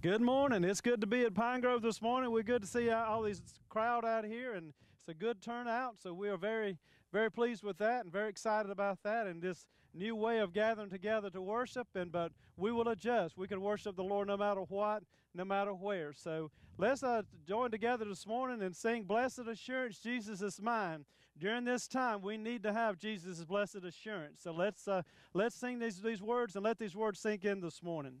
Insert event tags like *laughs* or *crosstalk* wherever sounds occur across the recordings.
Good morning. It's good to be at Pine Grove this morning. We're good to see all these crowd out here, and it's a good turnout. So we are very, very pleased with that, and very excited about that, and this new way of gathering together to worship. And but we will adjust. We can worship the Lord no matter what, no matter where. So let's uh, join together this morning and sing "Blessed Assurance, Jesus is Mine." During this time, we need to have Jesus' blessed assurance. So let's uh, let's sing these these words and let these words sink in this morning.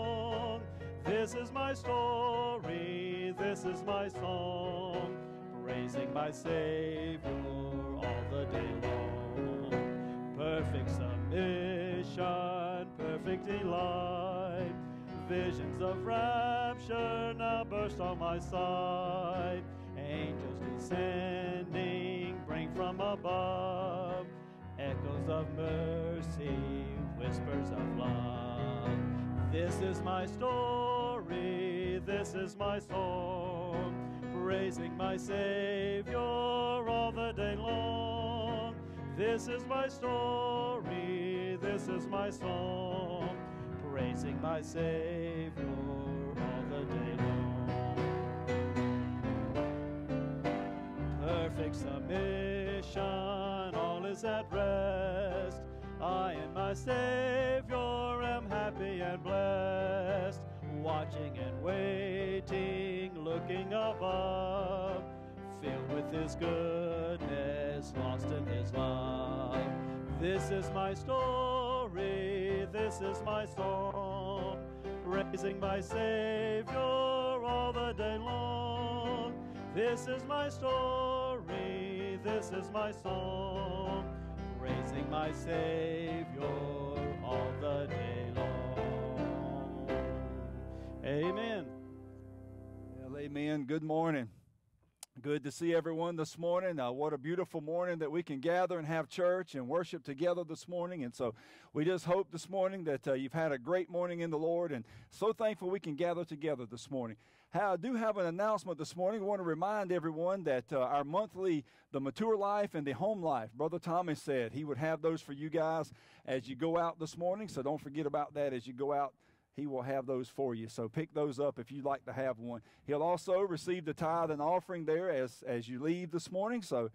This is my story, this is my song, praising my Savior all the day long. Perfect submission, perfect delight, visions of rapture now burst on my sight. Angels descending, bring from above echoes of mercy, whispers of love. This is my story, this is my song, praising my Savior all the day long. This is my story, this is my song, praising my Savior all the day long. Perfect submission, all is at rest. I and my Savior happy and blessed, watching and waiting, looking above, filled with His goodness, lost in His love. This is my story, this is my song, praising my Savior all the day long. This is my story, this is my song praising my Savior all the day. Amen. Well, amen. Good morning. Good to see everyone this morning. Uh, what a beautiful morning that we can gather and have church and worship together this morning. And so we just hope this morning that uh, you've had a great morning in the Lord and so thankful we can gather together this morning. I do have an announcement this morning. I want to remind everyone that uh, our monthly, the mature life and the home life, Brother Thomas said he would have those for you guys as you go out this morning. So don't forget about that as you go out he will have those for you. So pick those up if you'd like to have one. He'll also receive the tithe and offering there as, as you leave this morning. So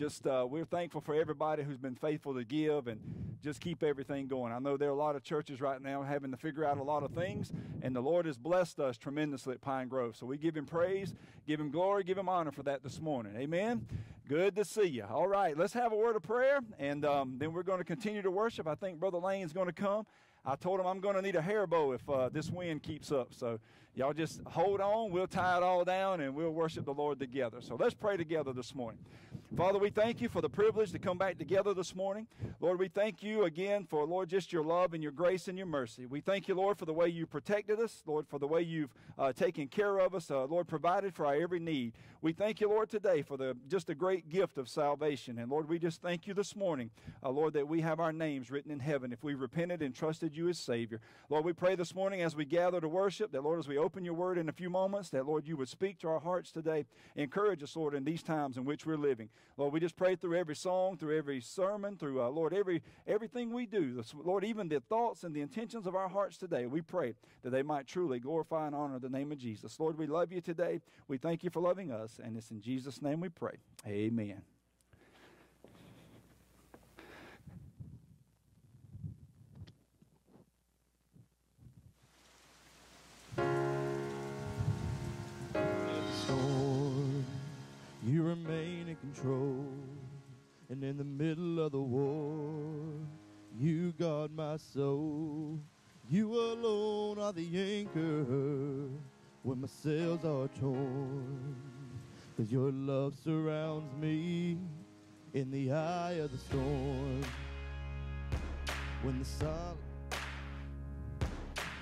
just uh, we're thankful for everybody who's been faithful to give and just keep everything going. I know there are a lot of churches right now having to figure out a lot of things, and the Lord has blessed us tremendously at Pine Grove. So we give Him praise, give Him glory, give Him honor for that this morning. Amen. Good to see you. All right, let's have a word of prayer, and um, then we're going to continue to worship. I think Brother Lane's going to come. I told him I'm going to need a hair bow if uh, this wind keeps up. So y'all just hold on. We'll tie it all down and we'll worship the Lord together. So let's pray together this morning. Father, we thank you for the privilege to come back together this morning. Lord, we thank you again for, Lord, just your love and your grace and your mercy. We thank you, Lord, for the way you protected us, Lord, for the way you've uh, taken care of us, uh, Lord, provided for our every need. We thank you, Lord, today for the just a great gift of salvation. And Lord, we just thank you this morning, uh, Lord, that we have our names written in heaven if we repented and trusted you as Savior. Lord, we pray this morning as we gather to worship that, Lord, as we open your word in a few moments, that, Lord, you would speak to our hearts today. Encourage us, Lord, in these times in which we're living. Lord, we just pray through every song, through every sermon, through, uh, Lord, every everything we do. Lord, even the thoughts and the intentions of our hearts today, we pray that they might truly glorify and honor the name of Jesus. Lord, we love you today. We thank you for loving us, and it's in Jesus' name we pray. Amen. Remain in control, and in the middle of the war, you guard my soul. You alone are the anchor when my sails are torn. Cause your love surrounds me in the eye of the storm. When the solid,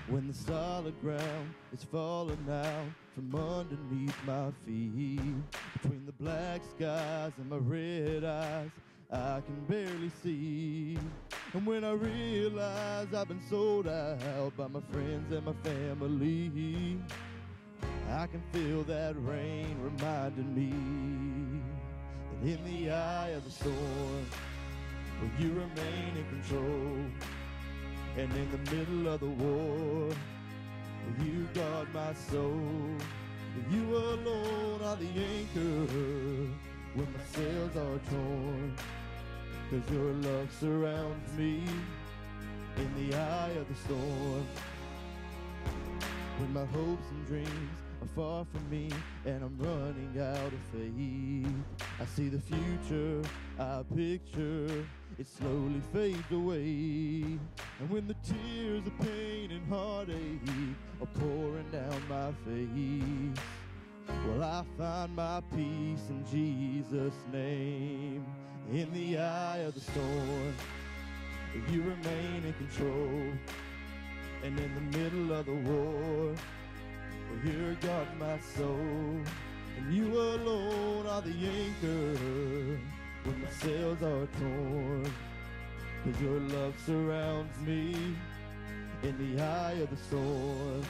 when the solid ground is falling out from underneath my feet, between the black skies and my red eyes, I can barely see. And when I realize I've been sold out by my friends and my family, I can feel that rain reminding me that in the eye of the storm, will you remain in control? And in the middle of the war, you guard my soul? You alone are the anchor when my sails are torn. Cause your love surrounds me in the eye of the storm. When my hopes and dreams are far from me and I'm running out of faith, I see the future I picture, it slowly fades away. And when the tears of pain and heartache are pouring down my face, well, I find my peace in Jesus' name. In the eye of the storm, you remain in control, and in the middle of the war, well, you guard my soul, and you alone are the anchor when the sails are torn. Cause your love surrounds me in the eye of the storm.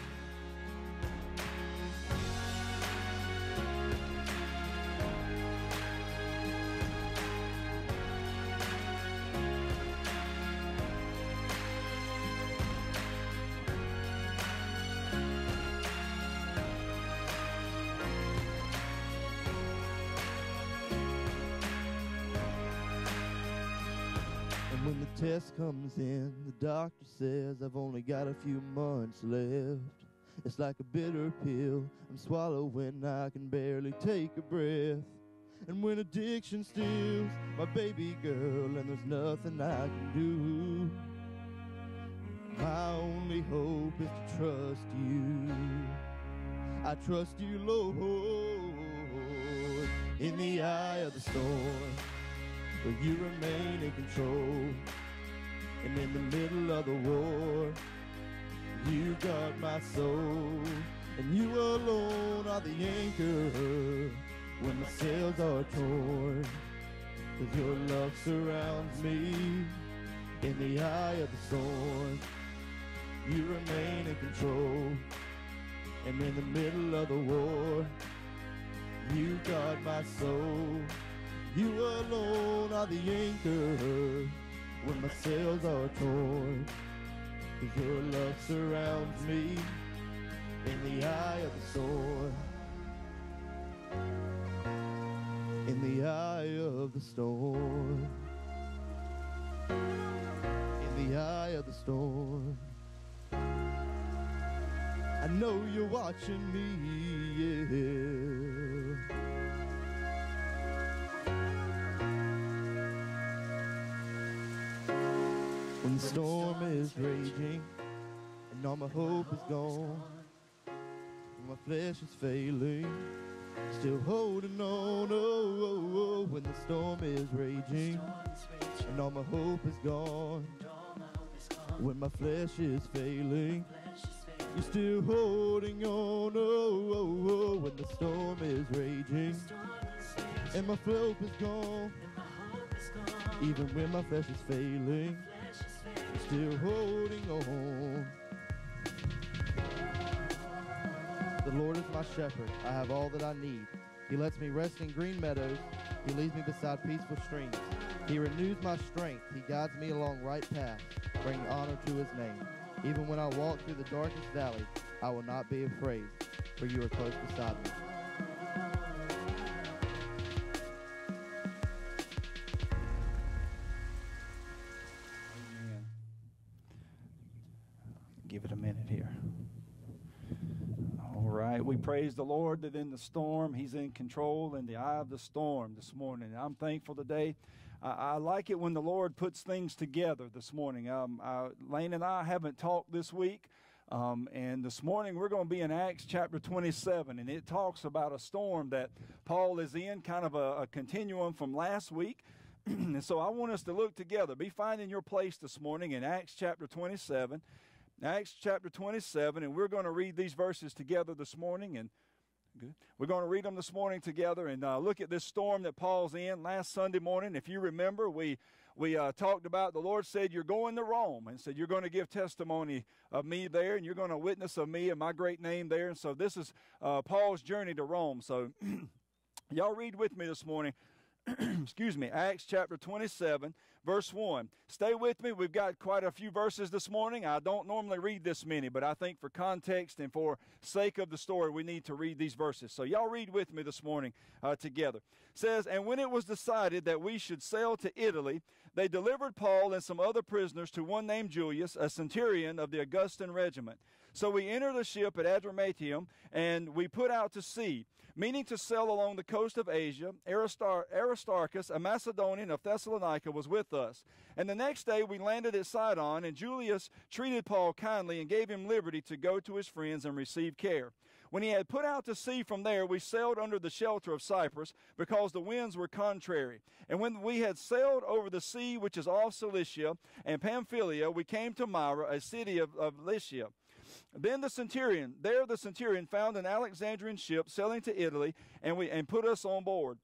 Comes in, the doctor says I've only got a few months left. It's like a bitter pill I'm swallowing, I can barely take a breath. And when addiction steals my baby girl, and there's nothing I can do, my only hope is to trust you. I trust you, Lord, in the eye of the storm but you remain in control. And in the middle of the war, you guard my soul. And you alone are the anchor when the sails are torn. Cause your love surrounds me in the eye of the storm. You remain in control. And in the middle of the war, you guard my soul. You alone are the anchor when my sails are torn. Your love surrounds me in the eye of the storm. In the eye of the storm. In the eye of the storm. I know you're watching me, yeah. When the storm is raging and all my hope is gone, when my flesh is failing, still holding on. Oh, oh, oh, when the storm is raging and all my hope is gone, when my flesh is failing, you're still holding on. Oh, oh, oh, when the storm is raging and my hope is gone, even when my flesh is failing still holding on. The Lord is my shepherd. I have all that I need. He lets me rest in green meadows. He leads me beside peaceful streams. He renews my strength. He guides me along right paths, bringing honor to his name. Even when I walk through the darkest valley, I will not be afraid, for you are close beside me. Praise the Lord that in the storm, He's in control in the eye of the storm this morning. I'm thankful today. I, I like it when the Lord puts things together this morning. Um, uh, Lane and I haven't talked this week. Um, and this morning we're going to be in Acts chapter 27, and it talks about a storm that Paul is in, kind of a, a continuum from last week. *clears throat* and so I want us to look together. Be finding your place this morning in Acts chapter 27. Acts chapter 27, and we're going to read these verses together this morning. And. We're going to read them this morning together and uh, look at this storm that Paul's in. Last Sunday morning, if you remember, we we uh, talked about the Lord said, You're going to Rome, and said, You're going to give testimony of me there, and you're going to witness of me and my great name there. And so this is uh, Paul's journey to Rome. So *clears throat* y'all read with me this morning. *clears throat* Excuse me, Acts chapter 27, verse 1. Stay with me. We've got quite a few verses this morning. I don't normally read this many, but I think for context and for sake of the story, we need to read these verses. So y'all read with me this morning uh, together. It says, And when it was decided that we should sail to Italy, they delivered Paul and some other prisoners to one named Julius, a centurion of the Augustan regiment. So we entered the ship at Adramyttium, and we put out to sea meaning to sail along the coast of Asia. Aristar- Aristarchus, a Macedonian of Thessalonica, was with us. And the next day we landed at Sidon, and Julius treated Paul kindly and gave him liberty to go to his friends and receive care. When he had put out to sea from there, we sailed under the shelter of Cyprus, because the winds were contrary. And when we had sailed over the sea which is off Cilicia and Pamphylia, we came to Myra, a city of, of Lycia. Then the centurion, there the centurion found an Alexandrian ship sailing to Italy, and we and put us on board.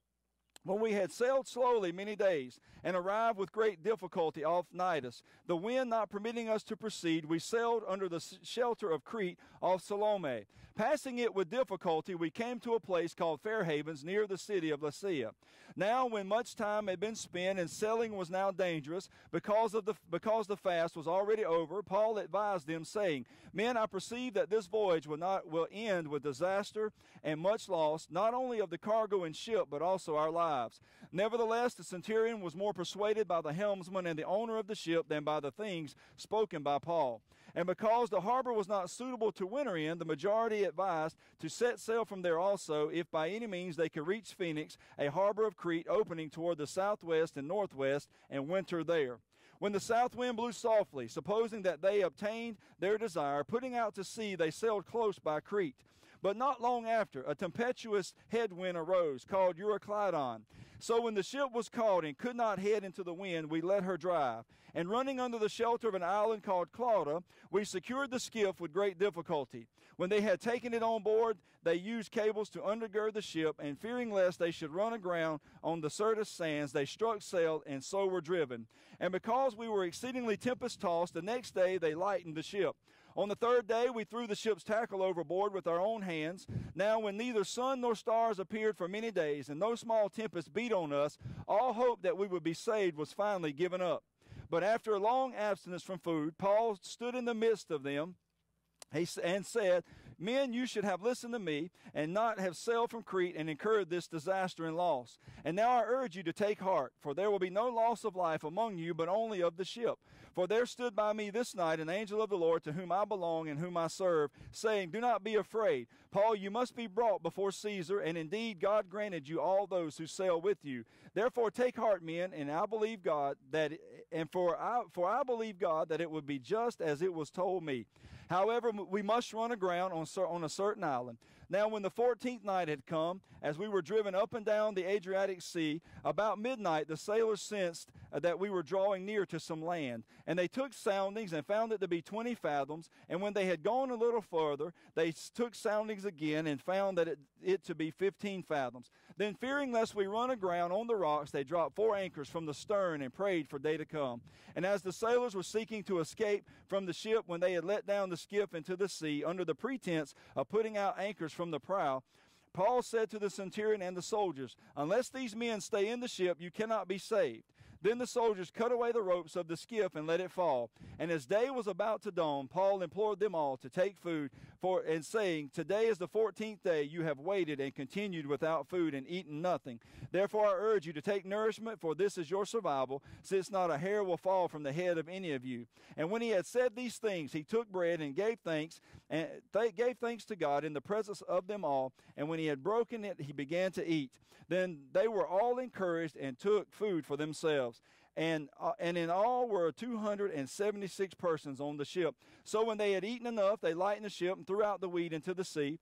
When we had sailed slowly many days and arrived with great difficulty off Cnidus, the wind not permitting us to proceed, we sailed under the shelter of Crete off Salome. Passing it with difficulty, we came to a place called Fair Havens near the city of Lasea. Now, when much time had been spent and sailing was now dangerous because of the because the fast was already over, Paul advised them, saying, "Men, I perceive that this voyage will not will end with disaster and much loss, not only of the cargo and ship, but also our lives." Nevertheless, the centurion was more persuaded by the helmsman and the owner of the ship than by the things spoken by Paul. And because the harbor was not suitable to winter in, the majority advised to set sail from there also, if by any means they could reach Phoenix, a harbor of Crete opening toward the southwest and northwest, and winter there. When the south wind blew softly, supposing that they obtained their desire, putting out to sea, they sailed close by Crete. But not long after, a tempestuous headwind arose, called Euroclydon. So when the ship was caught and could not head into the wind, we let her drive. And running under the shelter of an island called Clauda, we secured the skiff with great difficulty. When they had taken it on board, they used cables to undergird the ship, and fearing lest they should run aground on the Syrtis sands, they struck sail and so were driven. And because we were exceedingly tempest tossed, the next day they lightened the ship. On the third day, we threw the ship's tackle overboard with our own hands. Now, when neither sun nor stars appeared for many days, and no small tempest beat on us, all hope that we would be saved was finally given up. But after a long abstinence from food, Paul stood in the midst of them and said, Men, you should have listened to me and not have sailed from Crete and incurred this disaster and loss. And now I urge you to take heart, for there will be no loss of life among you, but only of the ship. For there stood by me this night an angel of the Lord to whom I belong and whom I serve, saying, Do not be afraid. Paul, you must be brought before Caesar, and indeed God granted you all those who sail with you. Therefore take heart, men, and I believe God that and for I for I believe God that it would be just as it was told me. However, we must run aground on, on a certain island. Now, when the fourteenth night had come, as we were driven up and down the Adriatic Sea, about midnight the sailors sensed uh, that we were drawing near to some land. And they took soundings and found it to be twenty fathoms. And when they had gone a little further, they took soundings again and found that it, it to be fifteen fathoms. Then, fearing lest we run aground on the rocks, they dropped four anchors from the stern and prayed for day to come. And as the sailors were seeking to escape from the ship when they had let down the skiff into the sea, under the pretense of putting out anchors from the prow, Paul said to the centurion and the soldiers, Unless these men stay in the ship, you cannot be saved. Then the soldiers cut away the ropes of the skiff and let it fall. And as day was about to dawn, Paul implored them all to take food, for and saying, Today is the fourteenth day you have waited and continued without food and eaten nothing. Therefore I urge you to take nourishment, for this is your survival, since not a hair will fall from the head of any of you. And when he had said these things, he took bread and gave thanks, and th- gave thanks to God in the presence of them all. And when he had broken it, he began to eat. Then they were all encouraged and took food for themselves. And, uh, and in all were 276 persons on the ship. So when they had eaten enough, they lightened the ship and threw out the wheat into the sea.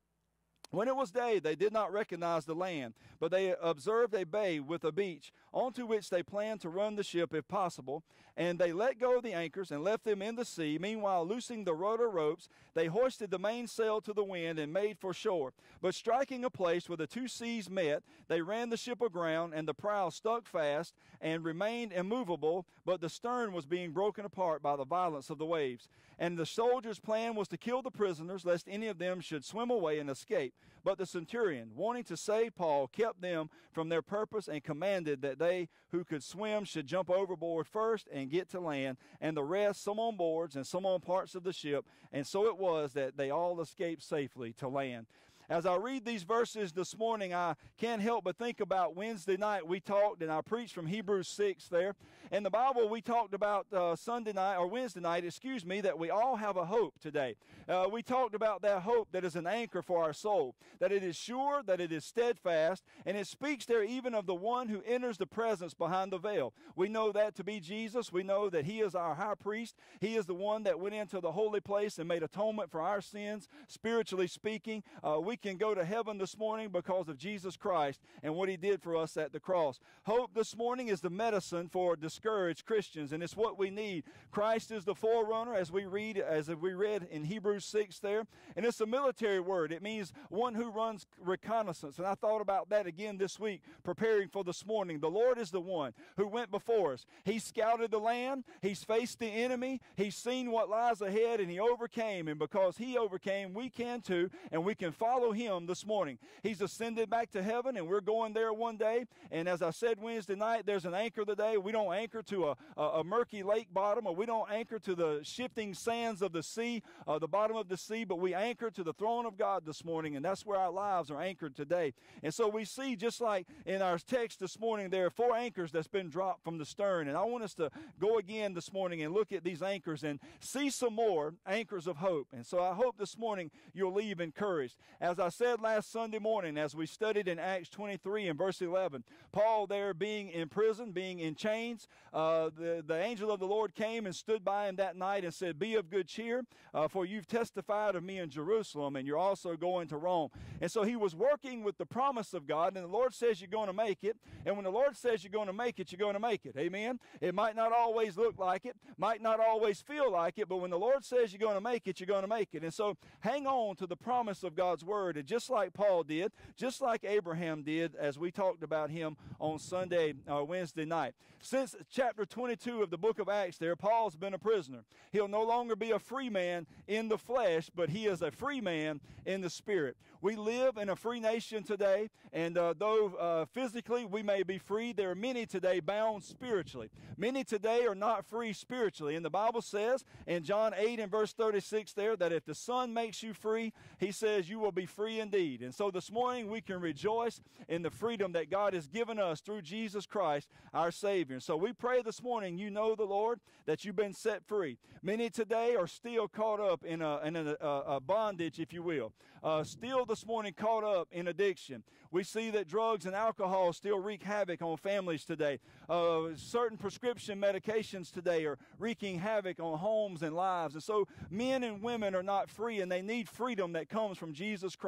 When it was day, they did not recognize the land, but they observed a bay with a beach, onto which they planned to run the ship if possible. And they let go of the anchors and left them in the sea. Meanwhile, loosing the rudder ropes, they hoisted the mainsail to the wind and made for shore. But striking a place where the two seas met, they ran the ship aground, and the prow stuck fast and remained immovable, but the stern was being broken apart by the violence of the waves. And the soldiers' plan was to kill the prisoners, lest any of them should swim away and escape. But the centurion, wanting to save Paul, kept them from their purpose and commanded that they who could swim should jump overboard first and get to land, and the rest, some on boards and some on parts of the ship. And so it was that they all escaped safely to land. As I read these verses this morning, I can't help but think about Wednesday night. We talked and I preached from Hebrews 6 there. In the Bible, we talked about uh, Sunday night, or Wednesday night, excuse me, that we all have a hope today. Uh, we talked about that hope that is an anchor for our soul, that it is sure, that it is steadfast, and it speaks there even of the one who enters the presence behind the veil. We know that to be Jesus. We know that he is our high priest. He is the one that went into the holy place and made atonement for our sins, spiritually speaking. Uh, we can go to heaven this morning because of Jesus Christ and what he did for us at the cross. Hope this morning is the medicine for discouraged Christians, and it's what we need. Christ is the forerunner, as we read, as we read in Hebrews 6 there, and it's a military word. It means one who runs reconnaissance. And I thought about that again this week, preparing for this morning. The Lord is the one who went before us. He scouted the land, he's faced the enemy, he's seen what lies ahead, and he overcame. And because he overcame, we can too, and we can follow him this morning. He's ascended back to heaven, and we're going there one day. And as I said Wednesday night, there's an anchor today. We don't anchor to a, a, a murky lake bottom, or we don't anchor to the shifting sands of the sea, uh, the bottom of the sea, but we anchor to the throne of God this morning, and that's where our lives are anchored today. And so we see, just like in our text this morning, there are four anchors that's been dropped from the stern. And I want us to go again this morning and look at these anchors and see some more anchors of hope. And so I hope this morning you'll leave encouraged. As I said last Sunday morning, as we studied in Acts 23 and verse 11, Paul there being in prison, being in chains, uh, the, the angel of the Lord came and stood by him that night and said, Be of good cheer, uh, for you've testified of me in Jerusalem, and you're also going to Rome. And so he was working with the promise of God, and the Lord says you're going to make it. And when the Lord says you're going to make it, you're going to make it. Amen. It might not always look like it, might not always feel like it, but when the Lord says you're going to make it, you're going to make it. And so hang on to the promise of God's word. And just like Paul did, just like Abraham did, as we talked about him on Sunday or uh, Wednesday night. Since chapter 22 of the book of Acts, there, Paul's been a prisoner. He'll no longer be a free man in the flesh, but he is a free man in the spirit. We live in a free nation today, and uh, though uh, physically we may be free, there are many today bound spiritually. Many today are not free spiritually. And the Bible says in John 8 and verse 36 there that if the Son makes you free, he says you will be free indeed. And so this morning we can rejoice in the freedom that God has given us through Jesus Christ, our Savior. And so we pray this morning you know the Lord, that you've been set free. Many today are still caught up in a, in a, a bondage, if you will. Uh, still this morning caught up in addiction. We see that drugs and alcohol still wreak havoc on families today. Uh, certain prescription medications today are wreaking havoc on homes and lives. And so men and women are not free, and they need freedom that comes from Jesus Christ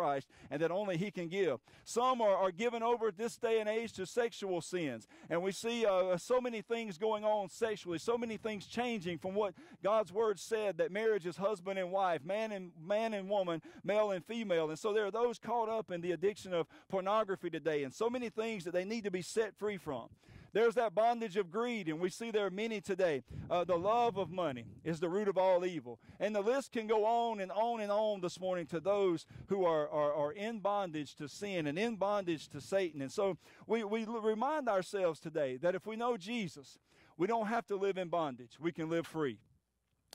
and that only He can give. Some are, are given over this day and age to sexual sins. And we see uh, so many things going on sexually, so many things changing from what God's Word said that marriage is husband and wife, man and man and woman, male and female. And so there are those caught up in the addiction of pornography today and so many things that they need to be set free from. There's that bondage of greed, and we see there are many today. Uh, the love of money is the root of all evil. And the list can go on and on and on this morning to those who are, are, are in bondage to sin and in bondage to Satan. And so we, we remind ourselves today that if we know Jesus, we don't have to live in bondage. We can live free.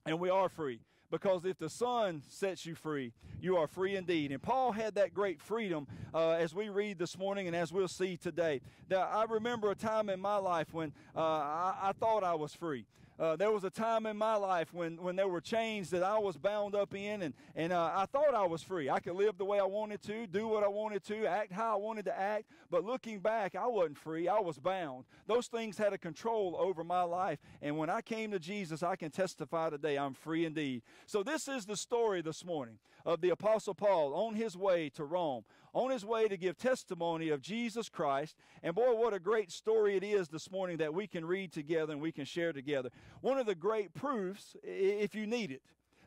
And we are free because if the Son sets you free, you are free indeed. And Paul had that great freedom uh, as we read this morning and as we'll see today. Now, I remember a time in my life when uh, I, I, thought I was free. Uh, there was a time in my life when, when there were chains that I was bound up in, and, and uh, I thought I was free. I could live the way I wanted to, do what I wanted to, act how I wanted to act. But looking back, I wasn't free. I was bound. Those things had a control over my life. And when I came to Jesus, I can testify today I'm free indeed. So, this is the story this morning of the Apostle Paul on his way to Rome, on his way to give testimony of Jesus Christ. And boy, what a great story it is this morning that we can read together and we can share together. One of the great proofs, if you need it,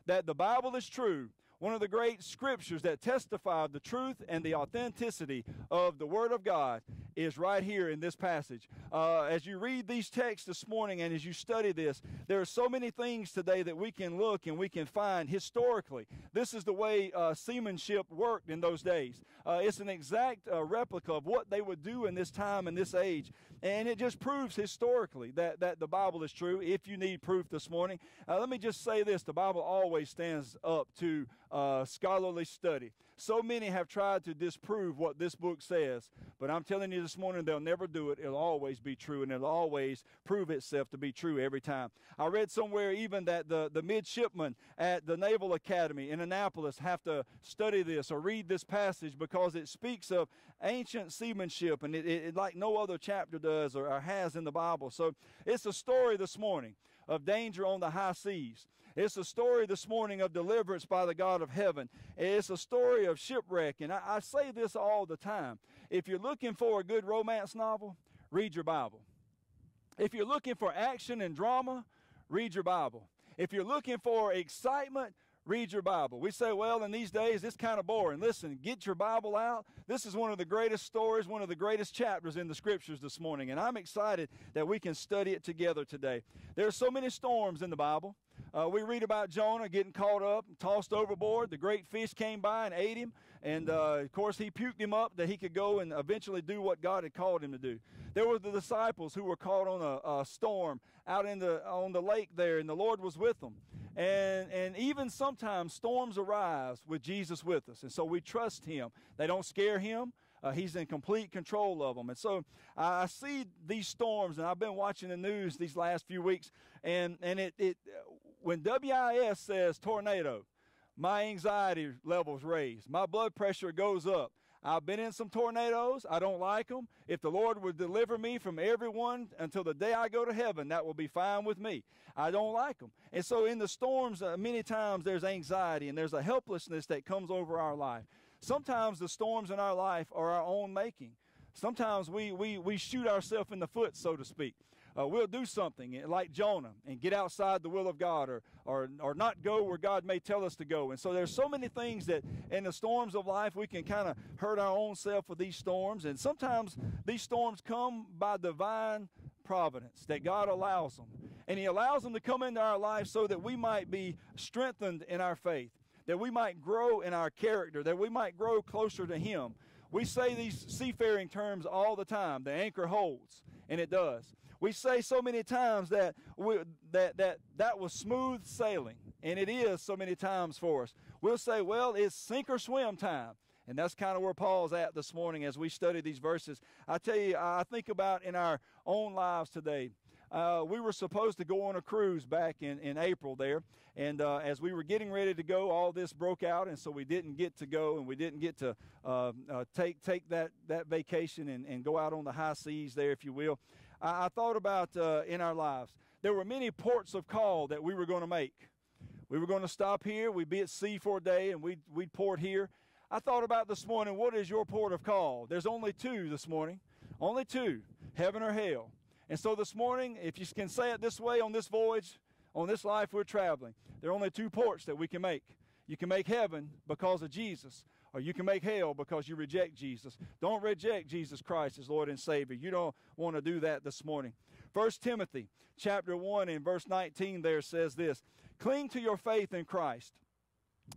that the Bible is true one of the great scriptures that testify the truth and the authenticity of the Word of God is right here in this passage. Uh, as you read these texts this morning and as you study this, there are so many things today that we can look and we can find historically. This is the way uh, seamanship worked in those days. Uh, it's an exact uh, replica of what they would do in this time and this age. And it just proves historically that, that the Bible is true. If you need proof this morning, uh, let me just say this the Bible always stands up to uh, scholarly study. So many have tried to disprove what this book says, but I'm telling you this morning they'll never do it. It'll always be true, and it'll always prove itself to be true every time. I read somewhere even that the, the midshipmen at the Naval Academy in Annapolis have to study this or read this passage because it speaks of ancient seamanship, and it, it, it like no other chapter does or, or has in the Bible. So it's a story this morning of danger on the high seas. It's a story this morning of deliverance by the God of heaven. It's a story of shipwreck. And I, I say this all the time. If you're looking for a good romance novel, read your Bible. If you're looking for action and drama, read your Bible. If you're looking for excitement, read your Bible. We say, well, in these days, it's kind of boring. Listen, get your Bible out. This is one of the greatest stories, one of the greatest chapters in the scriptures this morning, and I'm excited that we can study it together today. There are so many storms in the Bible. Uh, we read about Jonah getting caught up, and tossed overboard. The great fish came by and ate him. And uh, of course, he puked him up that he could go and eventually do what God had called him to do. There were the disciples who were caught on a, a storm out in the, on the lake there, and the Lord was with them. And, and even sometimes storms arise with Jesus with us. And so we trust him. They don't scare him. Uh, he's in complete control of them. And so I see these storms, and I've been watching the news these last few weeks, and, and it, it when WIS says tornado, my anxiety levels raise. My blood pressure goes up. I've been in some tornadoes. I don't like them. If the Lord would deliver me from everyone until the day I go to heaven, that will be fine with me. I don't like them. And so in the storms, uh, many times there's anxiety and there's a helplessness that comes over our life. Sometimes the storms in our life are our own making. Sometimes we, we, we shoot ourselves in the foot, so to speak uh, we'll do something like Jonah and get outside the will of God or, or, or not go where God may tell us to go. And so there's so many things that in the storms of life we can kind of hurt our own self with these storms. And sometimes these storms come by divine providence that God allows them. And He allows them to come into our life so that we might be strengthened in our faith, that we might grow in our character, that we might grow closer to Him. We say these seafaring terms all the time the anchor holds, and it does. We say so many times that we, that that that was smooth sailing, and it is so many times for us. We'll say, well, it's sink or swim time. And that's kind of where Paul's at this morning as we study these verses. I tell you, I think about in our own lives today. Uh, we were supposed to go on a cruise back in, in April there. And uh, as we were getting ready to go, all this broke out. And so we didn't get to go and we didn't get to uh, uh take, take that, that vacation and, and go out on the high seas there, if you will. I, I thought about uh, in our lives. There were many ports of call that we were going to make. We were going to stop here. We'd be at sea for a day, and we'd, we'd port here. I thought about this morning, what is your port of call? There's only two this morning. Only two, heaven or hell. And so this morning, if you can say it this way on this voyage, on this life we're traveling, there are only two ports that we can make. You can make heaven because of Jesus, or you can make hell because you reject Jesus. Don't reject Jesus Christ as Lord and Savior. You don't want to do that this morning. 1 Timothy chapter 1 and verse 19 there says this Cling to your faith in Christ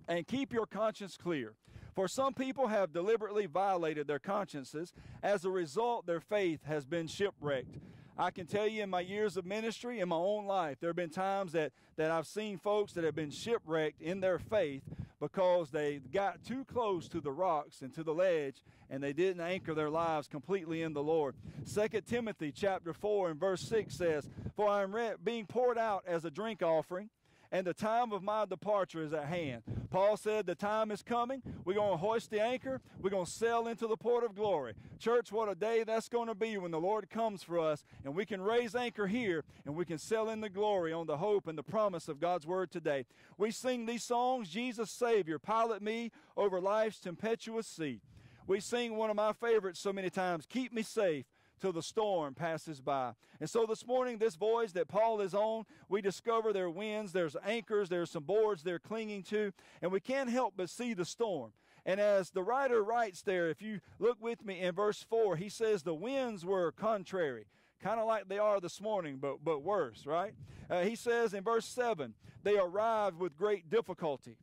and keep your conscience clear. For some people have deliberately violated their consciences. As a result, their faith has been shipwrecked. I can tell you in my years of ministry, in my own life, there have been times that, that I've seen folks that have been shipwrecked in their faith because they got too close to the rocks and to the ledge and they didn't anchor their lives completely in the Lord. 2 Timothy chapter 4 and verse 6 says, For I am being poured out as a drink offering and the time of my departure is at hand. Paul said, The time is coming. We're going to hoist the anchor. We're going to sail into the port of glory. Church, what a day that's going to be when the Lord comes for us and we can raise anchor here and we can sail in the glory on the hope and the promise of God's word today. We sing these songs Jesus, Savior, pilot me over life's tempestuous sea. We sing one of my favorites so many times Keep me safe till the storm passes by. And so this morning, this voyage that Paul is on, we discover there are winds, there's anchors, there's some boards they're clinging to, and we can't help but see the storm. And as the writer writes there, if you look with me in verse 4, he says the winds were contrary. Kind of like they are this morning, but, but worse, right? Uh, he says in verse 7, they arrived with great difficulty.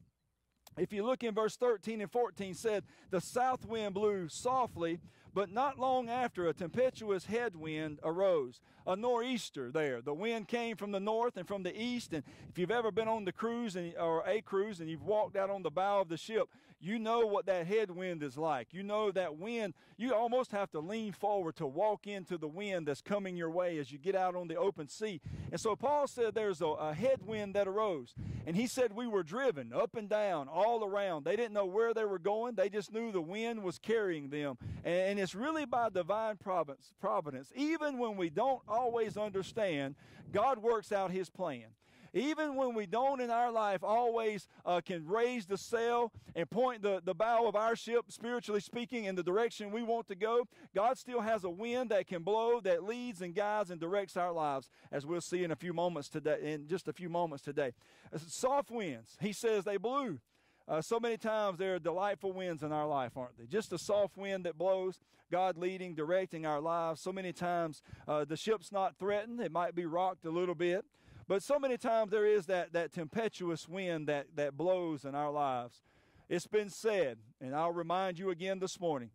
If you look in verse 13 and 14, said, The south wind blew softly, but not long after, a tempestuous headwind arose, a nor'easter there. The wind came from the north and from the east. And if you've ever been on the cruise and, or a cruise and you've walked out on the bow of the ship, you know what that headwind is like. You know that wind, you almost have to lean forward to walk into the wind that's coming your way as you get out on the open sea. And so Paul said there's a, a headwind that arose. And he said we were driven up and down all around. They didn't know where they were going, they just knew the wind was carrying them. And, and it's really by divine providence, providence. Even when we don't always understand, God works out his plan. Even when we don't in our life always uh, can raise the sail and point the, the bow of our ship, spiritually speaking, in the direction we want to go, God still has a wind that can blow that leads and guides and directs our lives, as we'll see in a few moments today, in just a few moments today. Uh, soft winds, he says they blew. Uh, so many times there are delightful winds in our life, aren't they? Just a soft wind that blows, God leading, directing our lives. So many times uh, the ship's not threatened, it might be rocked a little bit. But so many times there is that, that tempestuous wind that, that blows in our lives. It's been said, and I'll remind you again this morning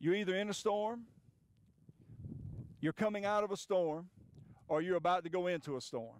you're either in a storm, you're coming out of a storm, or you're about to go into a storm.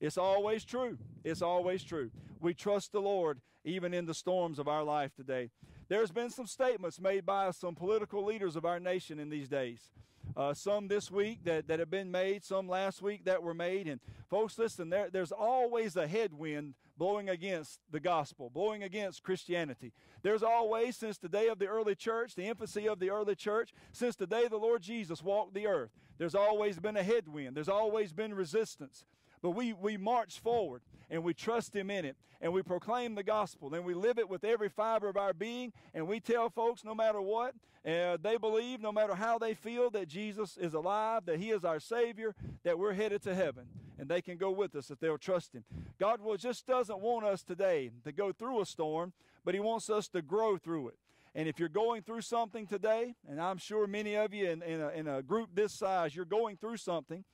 It's always true. It's always true. We trust the Lord even in the storms of our life today. There's been some statements made by some political leaders of our nation in these days. Uh, some this week that, that have been made, some last week that were made. And folks, listen, there, there's always a headwind blowing against the gospel, blowing against Christianity. There's always, since the day of the early church, the infancy of the early church, since the day the Lord Jesus walked the earth, there's always been a headwind. There's always been resistance. But we, we march forward and we trust Him in it and we proclaim the gospel and we live it with every fiber of our being and we tell folks no matter what uh, they believe, no matter how they feel, that Jesus is alive, that He is our Savior, that we're headed to heaven and they can go with us if they'll trust Him. God will, just doesn't want us today to go through a storm, but He wants us to grow through it. And if you're going through something today, and I'm sure many of you in, in, a, in a group this size, you're going through something,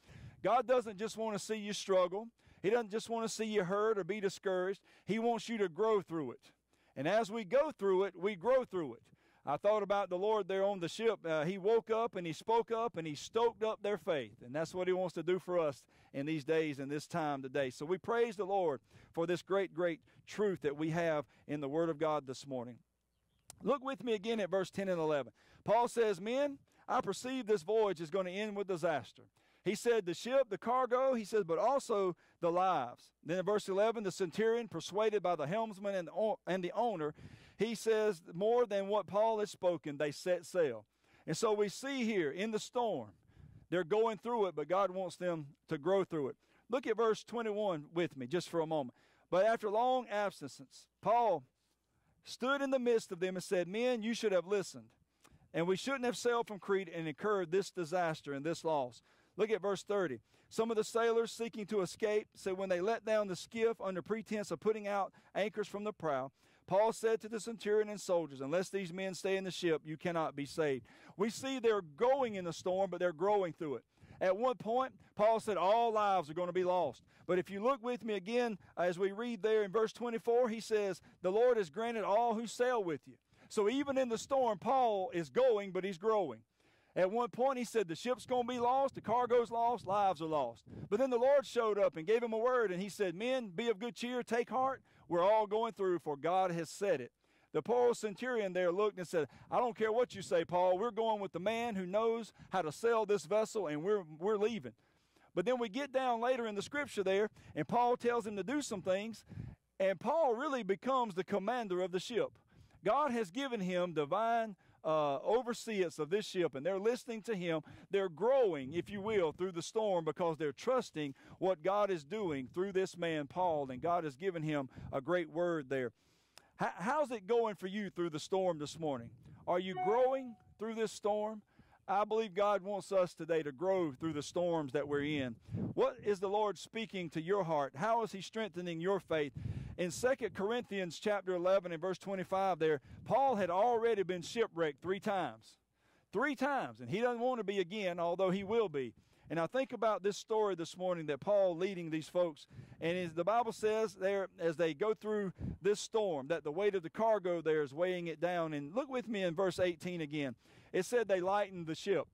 God doesn't just want to see you struggle. He doesn't just want to see you hurt or be discouraged. He wants you to grow through it. And as we go through it, we grow through it. I thought about the Lord there on the ship. Uh, he woke up and he spoke up and he stoked up their faith. And that's what he wants to do for us in these days and this time today. So we praise the Lord for this great, great truth that we have in the Word of God this morning. Look with me again at verse 10 and 11. Paul says, Men, I perceive this voyage is going to end with disaster. He said the ship, the cargo, he says, but also the lives. Then in verse 11, the centurion, persuaded by the helmsman and the, and the owner, he says, more than what Paul has spoken, they set sail. And so we see here in the storm, they're going through it, but God wants them to grow through it. Look at verse 21 with me just for a moment. But after long absences, Paul stood in the midst of them and said, Men, you should have listened. And we shouldn't have sailed from Crete and incurred this disaster and this loss. Look at verse 30. Some of the sailors seeking to escape said, When they let down the skiff under pretense of putting out anchors from the prow, Paul said to the centurion and soldiers, Unless these men stay in the ship, you cannot be saved. We see they're going in the storm, but they're growing through it. At one point, Paul said all lives are going to be lost. But if you look with me again, as we read there in verse 24, he says, The Lord has granted all who sail with you. So even in the storm, Paul is going, but he's growing. At one point, he said, The ship's going to be lost, the cargo's lost, lives are lost. But then the Lord showed up and gave him a word, and he said, Men, be of good cheer, take heart. we're all going through, for God has said it. The poor centurion there looked and said, I don't care what you say, Paul. We're going with the man who knows how to sail this vessel, and we're, we're leaving. But then we get down later in the scripture there, and Paul tells him to do some things, and Paul really becomes the commander of the ship. God has given him divine uh, overseers of this ship, and they're listening to him. They're growing, if you will, through the storm because they're trusting what God is doing through this man, Paul, and God has given him a great word there. How, how's it going for you through the storm this morning? Are you growing through this storm? I believe God wants us today to grow through the storms that we're in. What is the Lord speaking to your heart? How is He strengthening your faith? In 2 Corinthians chapter 11 and verse 25 there, Paul had already been shipwrecked three times. Three times. And he doesn't want to be again, although he will be. And I think about this story this morning that Paul leading these folks, and as the Bible says there, as they go through this storm, that the weight of the cargo there is weighing it down. And look with me in verse 18 again. It said they lightened the ship.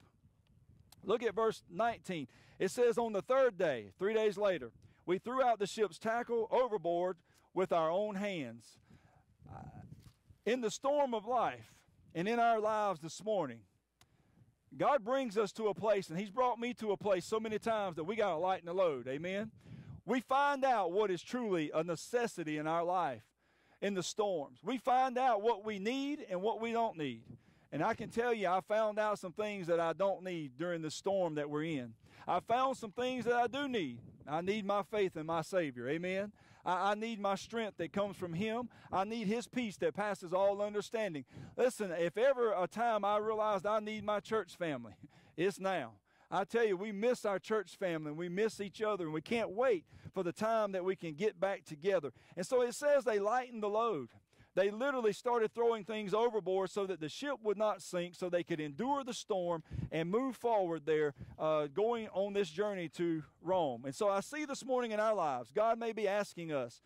Look at verse 19. It says, On the third day, three days later, we threw out the ship's tackle overboard with our own hands. Uh, in the storm of life and in our lives this morning, God brings us to a place, and He's brought me to a place so many times that we got to lighten the load. Amen. We find out what is truly a necessity in our life in the storms. We find out what we need and what we don't need. And I can tell you, I found out some things that I don't need during the storm that we're in. I found some things that I do need. I need my faith in my Savior. Amen. I, I, need my strength that comes from Him. I need His peace that passes all understanding. Listen, if ever a time I realized I need my church family, *laughs* it's now. I tell you, we miss our church family and we miss each other, and we can't wait for the time that we can get back together. And so it says they lighten the load. They literally started throwing things overboard so that the ship would not sink, so they could endure the storm and move forward there, uh, going on this journey to Rome. And so I see this morning in our lives, God may be asking us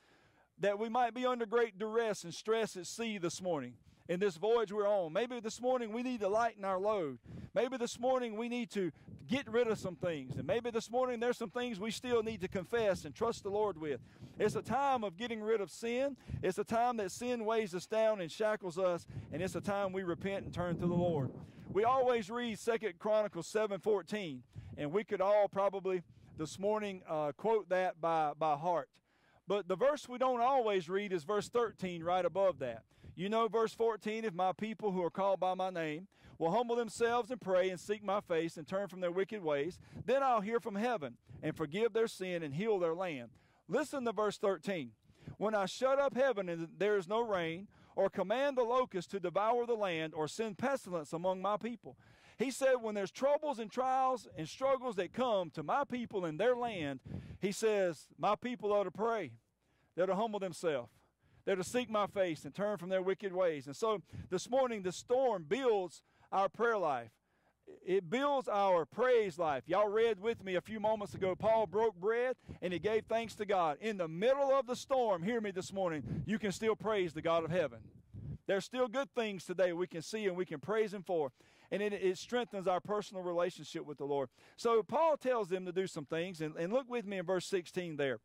that we might be under great duress and stress at sea this morning in this voyage we're on. Maybe this morning we need to lighten our load. Maybe this morning we need to get rid of some things. And maybe this morning there's some things we still need to confess and trust the Lord with. It's a time of getting rid of sin. It's a time that sin weighs us down and shackles us. And it's a time we repent and turn to the Lord. We always read Second Chronicles 7.14. And we could all probably this morning uh, quote that by, by heart. But the verse we don't always read is verse 13 right above that. You know, verse 14 if my people who are called by my name will humble themselves and pray and seek my face and turn from their wicked ways, then I'll hear from heaven and forgive their sin and heal their land. Listen to verse 13. When I shut up heaven and there is no rain, or command the locust to devour the land, or send pestilence among my people. He said, when there's troubles and trials and struggles that come to my people in their land, he says, my people ought to pray. They're to humble themselves. They're to seek my face and turn from their wicked ways. And so this morning, the storm builds our prayer life. It builds our praise life. Y'all read with me a few moments ago. Paul broke bread and he gave thanks to God. In the middle of the storm, hear me this morning, you can still praise the God of heaven. There's still good things today we can see and we can praise Him for. And it, it strengthens our personal relationship with the Lord. So Paul tells them to do some things. And, and look with me in verse 16 there.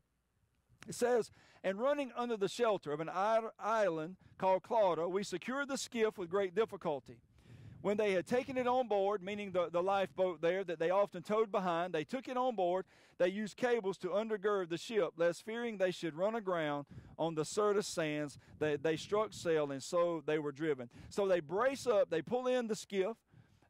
It says, And running under the shelter of an island called Clauda, we secured the skiff with great difficulty. When they had taken it on board, meaning the, the lifeboat there that they often towed behind, they took it on board. They used cables to undergird the ship, lest fearing they should run aground on the Syrtis sands, they, they struck sail, and so they were driven. So they brace up, they pull in the skiff,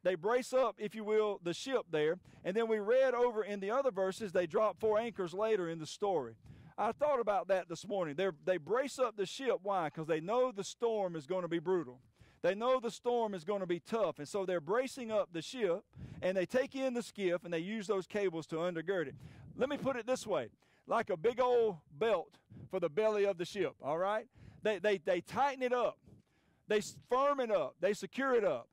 they brace up, if you will, the ship there. And then we read over in the other verses, they drop four anchors later in the story. I thought about that this morning. they they brace up the ship. Why? Because they know the storm is going to be brutal. They know the storm is going to be tough, and so they're bracing up the ship, and they take in the skiff, and they use those cables to undergird it. Let me put it this way like a big old belt for the belly of the ship, all right? They, they, they tighten it up, they firm it up, they secure it up.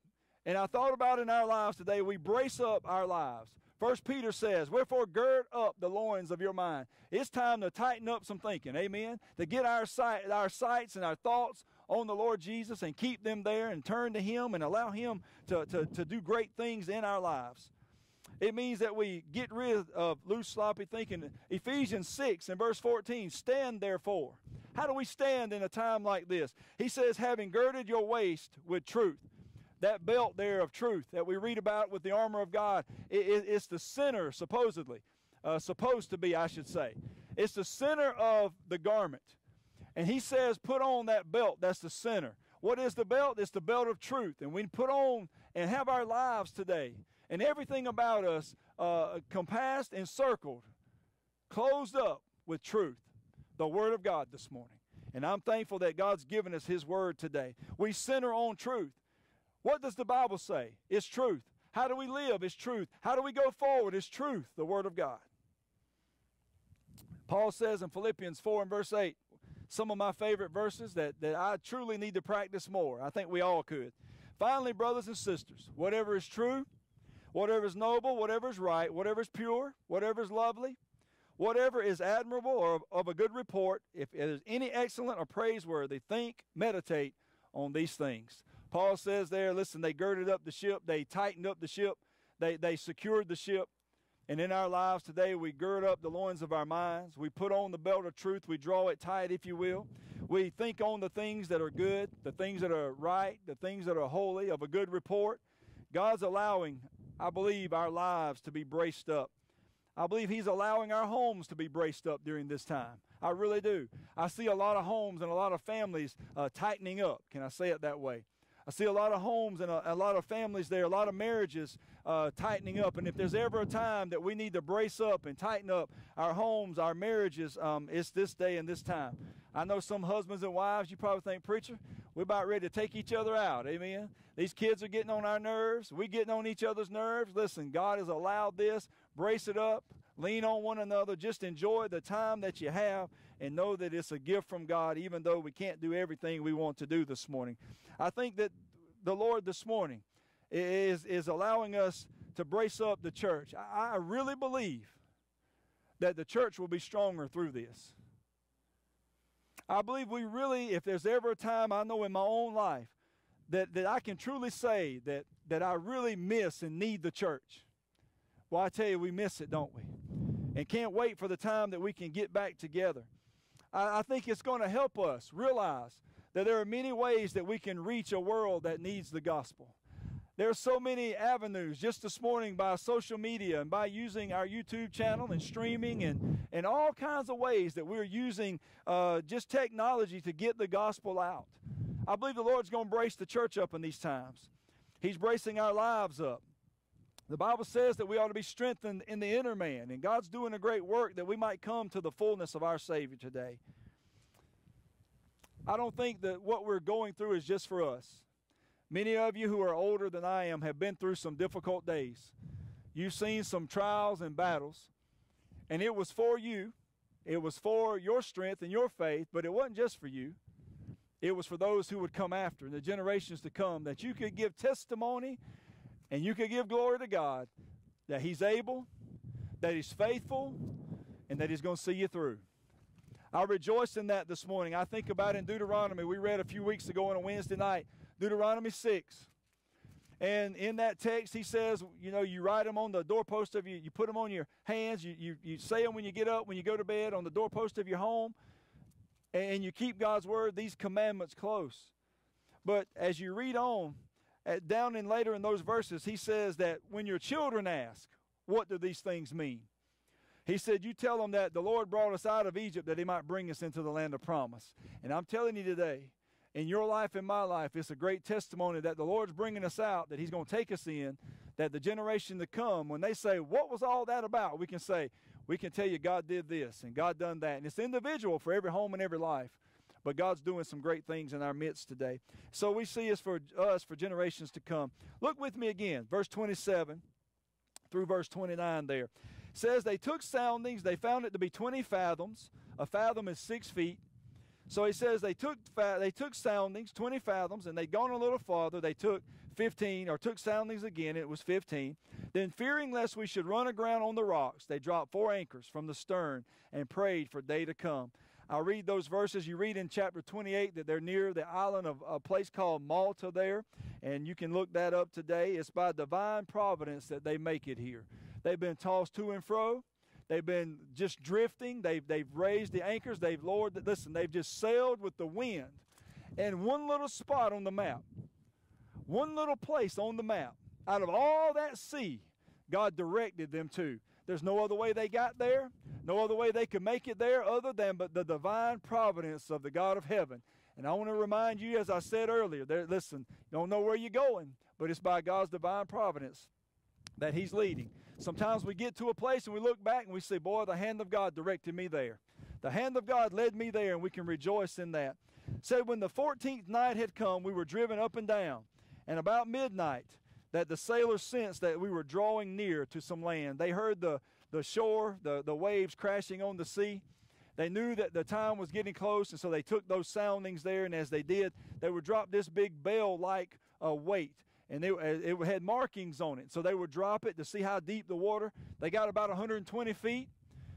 And I thought about in our lives today, we brace up our lives. First Peter says, Wherefore gird up the loins of your mind. It's time to tighten up some thinking, amen? To get our sight, our sights and our thoughts on the Lord Jesus and keep them there and turn to Him and allow Him to, to, to do great things in our lives. It means that we get rid of loose, sloppy thinking. Ephesians 6 and verse 14 stand therefore How do we stand in a time like this? He says, having girded your waist with truth. That belt there of truth that we read about with the armor of God, it, it, it's the center, supposedly, uh, supposed to be, I should say. It's the center of the garment. And he says, put on that belt. That's the center. What is the belt? It's the belt of truth. And we put on and have our lives today and everything about us uh, compassed and circled, closed up with truth, the Word of God this morning. And I'm thankful that God's given us His Word today. We center on truth. What does the Bible say? It's truth. How do we live? It's truth. How do we go forward? It's truth, the Word of God. Paul says in Philippians 4 and verse 8, some of my favorite verses that, that I truly need to practice more. I think we all could. Finally, brothers and sisters, whatever is true, whatever is noble, whatever is right, whatever is pure, whatever is lovely, whatever is admirable or of, of a good report, if it is any excellent or praiseworthy, think, meditate on these things. Paul says there, listen, they girded up the ship, they tightened up the ship, they, they secured the ship. And in our lives today, we gird up the loins of our minds. We put on the belt of truth. We draw it tight, if you will. We think on the things that are good, the things that are right, the things that are holy, of a good report. God's allowing, I believe, our lives to be braced up. I believe He's allowing our homes to be braced up during this time. I really do. I see a lot of homes and a lot of families uh, tightening up. Can I say it that way? I see a lot of homes and a, a lot of families there, a lot of marriages uh, tightening up. And if there's ever a time that we need to brace up and tighten up our homes, our marriages, um, it's this day and this time. I know some husbands and wives, you probably think, preacher, we're about ready to take each other out. Amen. These kids are getting on our nerves. We getting on each other's nerves. Listen, God has allowed this. Brace it up. Lean on one another. Just enjoy the time that you have and know that it's a gift from God, even though we can't do everything we want to do this morning. I think that the Lord this morning is, is allowing us to brace up the church. I, I really believe that the church will be stronger through this. I believe we really, if there's ever a time I know in my own life that, that I can truly say that, that I really miss and need the church, well, I tell you, we miss it, don't we? And can't wait for the time that we can get back together. I, I think it's going to help us realize that there are many ways that we can reach a world that needs the gospel. There are so many avenues just this morning by social media and by using our YouTube channel and streaming and, and all kinds of ways that we're using uh, just technology to get the gospel out. I believe the Lord's going to brace the church up in these times. He's bracing our lives up. The Bible says that we ought to be strengthened in the inner man, and God's doing a great work that we might come to the fullness of our Savior today. I don't think that what we're going through is just for us. Many of you who are older than I am have been through some difficult days. You've seen some trials and battles, and it was for you. It was for your strength and your faith, but it wasn't just for you. It was for those who would come after, and the generations to come, that you could give testimony and you can give glory to God that He's able, that He's faithful, and that He's going to see you through. I rejoice in that this morning. I think about in Deuteronomy, we read a few weeks ago on a Wednesday night, Deuteronomy 6. And in that text, he says, you know, you write them on the doorpost of you, you put them on your hands, you, you, you say them when you get up, when you go to bed, on the doorpost of your home, and you keep God's word, these commandments close. But as you read on, down in later in those verses, he says that when your children ask, what do these things mean? He said, You tell them that the Lord brought us out of Egypt that he might bring us into the land of promise. And I'm telling you today, in your life and my life, it's a great testimony that the Lord's bringing us out, that He's going to take us in, that the generation to come, when they say, What was all that about? we can say, We can tell you God did this and God done that. And it's individual for every home and every life. But God's doing some great things in our midst today. So we see this for us for generations to come. Look with me again, verse 27 through verse 29 there. It says, They took soundings, they found it to be 20 fathoms. A fathom is six feet. So he says they took they took soundings, 20 fathoms, and they'd gone a little farther. They took 15, or took soundings again, it was 15. Then, fearing lest we should run aground on the rocks, they dropped four anchors from the stern and prayed for day to come. I'll read those verses. You read in chapter 28 that they're near the island of a place called Malta there, and you can look that up today. It's by divine providence that they make it here. They've been tossed to and fro They've been just drifting. They've, they've raised the anchors. They've lowered, the, listen, they've just sailed with the wind. And one little spot on the map, one little place on the map, out of all that sea, God directed them to. There's no other way they got there, no other way they could make it there other than but the divine providence of the God of heaven. And I want to remind you, as I said earlier, there, listen, you don't know where you're going, but it's by God's divine providence that He's leading. Sometimes we get to a place and we look back and we say, Boy, the hand of God directed me there. The hand of God led me there, and we can rejoice in that. Said when the 14th night had come, we were driven up and down. And about midnight, that the sailors sensed that we were drawing near to some land. They heard the, the shore, the, the waves crashing on the sea. They knew that the time was getting close, and so they took those soundings there. And as they did, they would drop this big bell like uh, weight and they, it had markings on it. So they would drop it to see how deep the water. They got about 120 feet.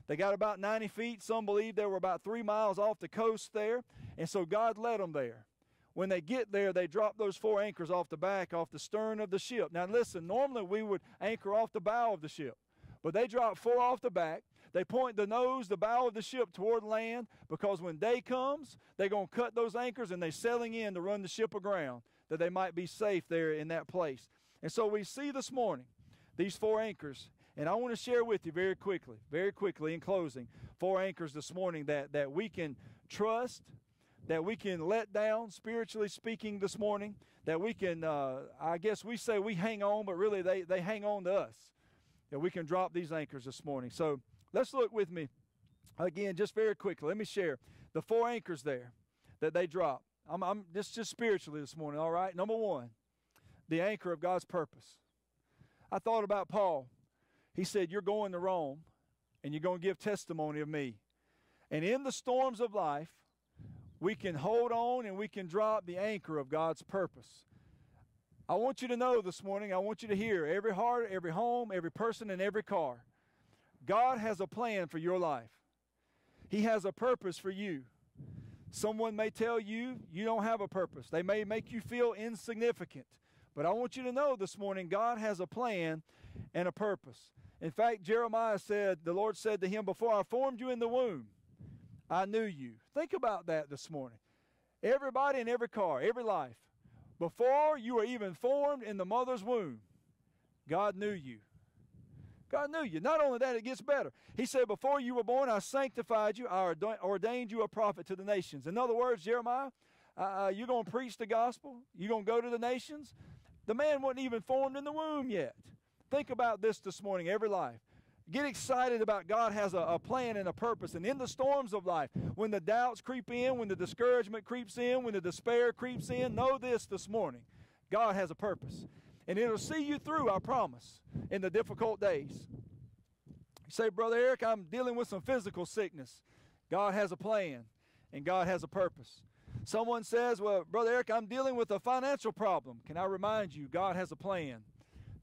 They got about 90 feet. Some believe they were about three miles off the coast there. And so God led them there. When they get there, they drop those four anchors off the back, off the stern of the ship. Now, listen, normally we would anchor off the bow of the ship, but they drop four off the back. They point the nose, the bow of the ship toward land because when day comes, they're going to cut those anchors and they're sailing in to run the ship aground that they might be safe there in that place. And so we see this morning these four anchors, and I want to share with you very quickly, very quickly in closing, four anchors this morning that, that we can trust, that we can let down, spiritually speaking, this morning, that we can, uh, I guess we say we hang on, but really they, they hang on to us. That we can drop these anchors this morning. So let's look with me again, just very quickly. Let me share the four anchors there that they drop. I'm, I'm just just spiritually this morning. All right. Number one, the anchor of God's purpose. I thought about Paul. He said, "You're going to Rome, and you're going to give testimony of me." And in the storms of life, we can hold on and we can drop the anchor of God's purpose. I want you to know this morning, I want you to hear every heart, every home, every person, and every car. God has a plan for your life. He has a purpose for you. Someone may tell you you don't have a purpose. They may make you feel insignificant. But I want you to know this morning God has a plan and a purpose. In fact, Jeremiah said, the Lord said to him, Before I formed you in the womb, I knew you. Think about that this morning. Everybody in every car, every life, before you were even formed in the mother's womb, God knew you. God knew you. Not only that, it gets better. He said, Before you were born, I sanctified you, I ordained you a prophet to the nations. In other words, Jeremiah, uh, uh you're going to preach the gospel, you're going to go to the nations. The man wasn't even formed in the womb yet. Think about this this morning, every life. Get excited about God has a, a, plan and a purpose. And in the storms of life, when the doubts creep in, when the discouragement creeps in, when the despair creeps in, know this this morning God has a purpose and it'll see you through, I promise, in the difficult days. You say, Brother Eric, I'm dealing with some physical sickness. God has a plan, and God has a purpose. Someone says, Well, Brother Eric, I'm dealing with a financial problem. Can I remind you, God has a plan,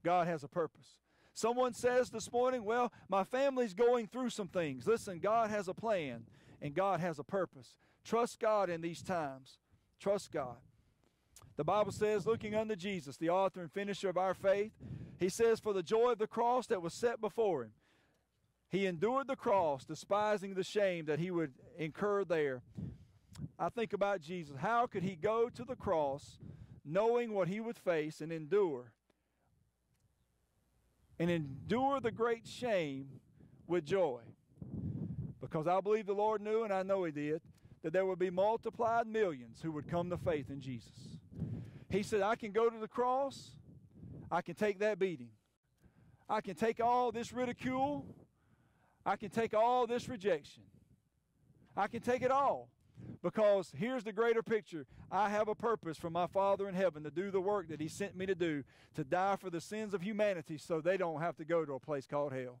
God has a purpose. Someone says this morning, Well, my family's going through some things. Listen, God has a plan, and God has a purpose. Trust God in these times. Trust God. The Bible says, looking unto Jesus, the author and finisher of our faith, he says, For the joy of the cross that was set before him, he endured the cross, despising the shame that he would incur there. I think about Jesus. How could he go to the cross knowing what he would face and endure? And endure the great shame with joy. Because I believe the Lord knew, and I know he did, that there would be multiplied millions who would come to faith in Jesus. He said, I can go to the cross, I can take that beating, I can take all this ridicule, I can take all this rejection, I can take it all. Because here's the greater picture. I have a purpose from my Father in heaven to do the work that He sent me to do, to die for the sins of humanity so they don't have to go to a place called hell.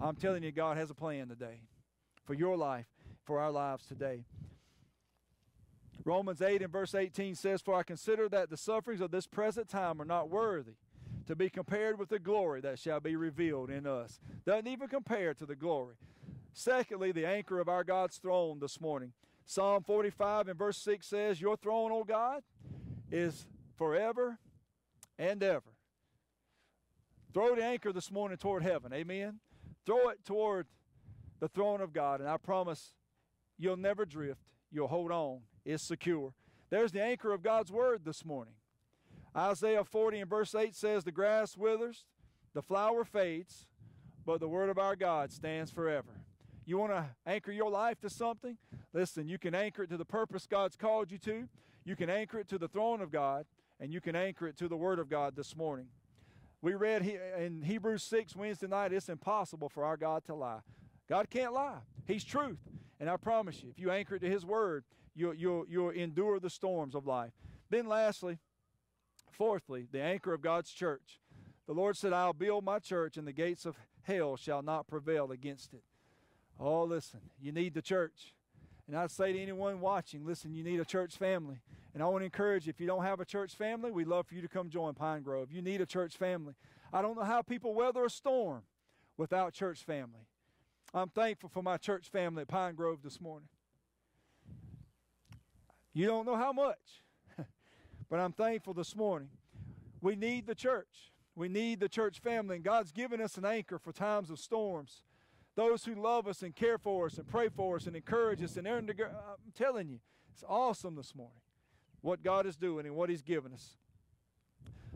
I'm telling you, God has a plan today for your life, for our lives today. Romans 8 and verse 18 says, For I consider that the sufferings of this present time are not worthy to be compared with the glory that shall be revealed in us. Doesn't even compare to the glory. Secondly, the anchor of our God's throne this morning. Psalm 45 and verse 6 says, Your throne, O God, is forever and ever. Throw the anchor this morning toward heaven. Amen. Throw it toward the throne of God. And I promise you'll never drift. You'll hold on. It's secure. There's the anchor of God's word this morning. Isaiah 40 and verse 8 says, The grass withers, the flower fades, but the word of our God stands forever. You want to anchor your life to something? Listen, you can anchor it to the purpose God's called you to. You can anchor it to the throne of God, and you can anchor it to the Word of God this morning. We read in Hebrews 6 Wednesday night, it's impossible for our God to lie. God can't lie. He's truth. And I promise you, if you anchor it to His Word, you'll, you'll, you'll endure the storms of life. Then, lastly, fourthly, the anchor of God's church. The Lord said, I'll build my church, and the gates of hell shall not prevail against it. Oh, listen, you need the church. And I'd say to anyone watching, listen, you need a church family. And I want to encourage you, if you don't have a church family, we'd love for you to come join Pine Grove. You need a church family. I don't know how people weather a storm without church family. I'm thankful for my church family at Pine Grove this morning. You don't know how much, *laughs* but I'm thankful this morning. We need the church. We need the church family, and God's given us an anchor for times of storms. Those who love us and care for us and pray for us and encourage us and I'm telling you, it's awesome this morning what God is doing and what He's given us.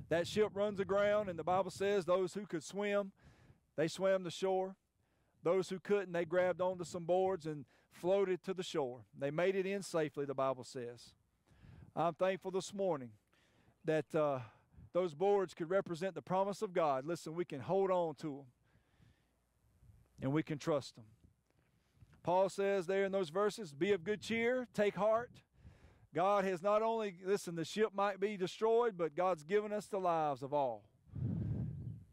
That ship runs aground, and the Bible says those who could swim, they swam the shore. Those who couldn't, they grabbed onto some boards and floated to the shore. They made it in safely, the Bible says. I'm thankful this morning that uh, those boards could represent the promise of God. Listen, we can hold on to them and we can trust them. Paul says there in those verses, be of good cheer, take heart. God has not only, listen, the ship might be destroyed, but God's given us the lives of all.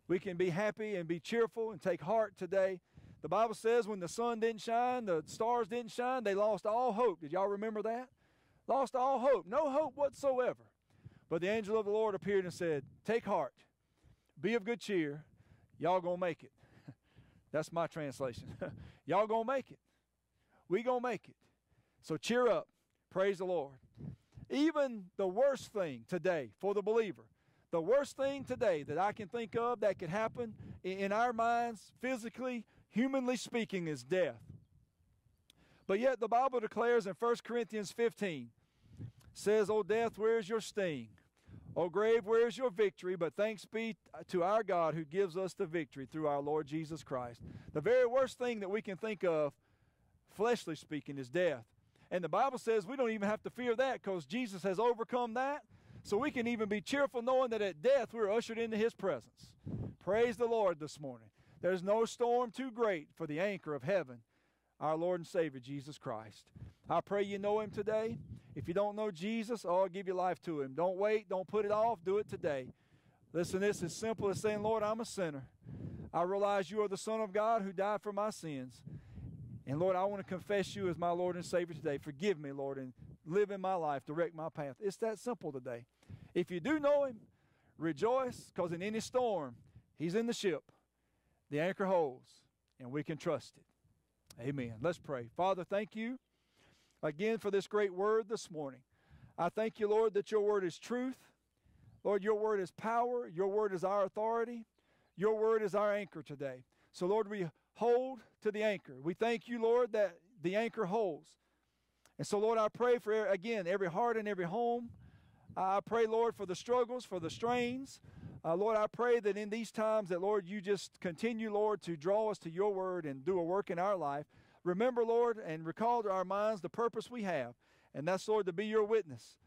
We can be happy and be cheerful and take heart today. The Bible says when the sun didn't shine, the stars didn't shine, they lost all hope. Did y'all remember that? Lost all hope, no hope whatsoever. But the angel of the Lord appeared and said, Take heart, be of good cheer, y'all gonna make it. That's my translation. *laughs* y'all gonna make it. We gonna make it. So cheer up. Praise the Lord. Even the worst thing today for the believer, the worst thing today that I can think of that could happen in our minds, physically, humanly speaking, is death. But yet the Bible declares in 1 Corinthians 15, says, O death, where is your sting? O grave, where is your victory? But thanks be to our God who gives us the victory through our Lord Jesus Christ. The very worst thing that we can think of, fleshly speaking, is death. And the Bible says we don't even have to fear that because Jesus has overcome that. So we can even be cheerful knowing that at death we're ushered into his presence. Praise the Lord this morning. There's no storm too great for the anchor of heaven, our Lord and Savior, Jesus Christ. I pray you know him today. If you don't know Jesus, oh, I'll give your life to him. Don't wait, don't put it off, do it today. Listen, this is simple as saying, Lord, I'm a sinner. I realize you are the Son of God who died for my sins. And Lord, I want to confess you as my Lord and Savior today. Forgive me, Lord, and live in my life, direct my path. It's that simple today. If you do know Him, rejoice, because in any storm, He's in the ship. The anchor holds, and we can trust it. Amen. Let's pray. Father, thank you again for this great word this morning. I thank you, Lord, that your word is truth. Lord, your word is power. Your word is our authority. Your word is our anchor today. So, Lord, we hold to the anchor. We thank you, Lord, that the anchor holds. And so, Lord, I pray for, again, every heart and every home. I pray, Lord, for the struggles, for the strains. Uh, Lord, I pray that in these times that, Lord, you just continue, Lord, to draw us to your word and do a work in our life. Remember, Lord, and recall to our minds the purpose we have. And that's, Lord, to be your witness.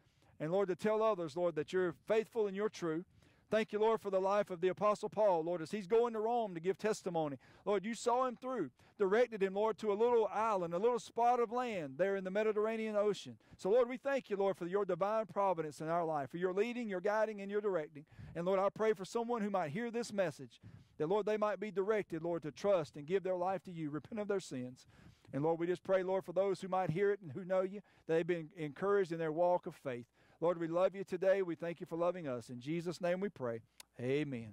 And, Lord, to tell others, Lord, that you're faithful and you're true. Thank you, Lord, for the life of the Apostle Paul, Lord, as he's going to Rome to give testimony. Lord, you saw him through, directed him, Lord, to a little island, a little spot of land there in the Mediterranean Ocean. So, Lord, we thank you, Lord, for your divine providence in our life, for your leading, your guiding, and your directing. And, Lord, I pray for someone who might hear this message, that, Lord, they might be directed, Lord, to trust and give their life to you, repent of their sins. And, Lord, we just pray, Lord, for those who might hear it and who know you, they've been encouraged in their walk of faith. Lord, we love you today. We thank you for loving us. In Jesus' name we pray. Amen.